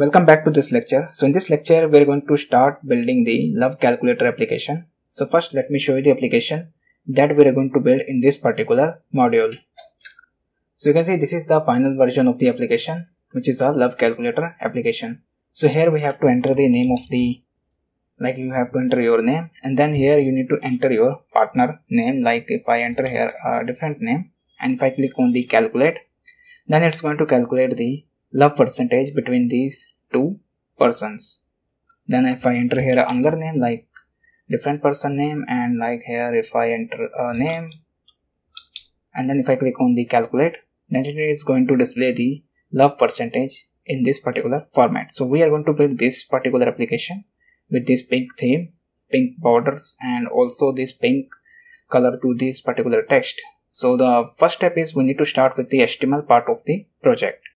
Welcome back to this lecture. So in this lecture, we're going to start building the Love Calculator application. So first, let me show you the application that we're going to build in this particular module. So you can see this is the final version of the application, which is a Love Calculator application. So here we have to enter the name of the, like you have to enter your name and then here you need to enter your partner name. Like if I enter here a different name and if I click on the calculate, then it's going to calculate the love percentage between these two persons. Then if i enter here another name like different person name and like here if i enter a name and then if i click on the calculate then it is going to display the love percentage in this particular format. So we are going to build this particular application with this pink theme pink borders and also this pink color to this particular text. So the first step is we need to start with the html part of the project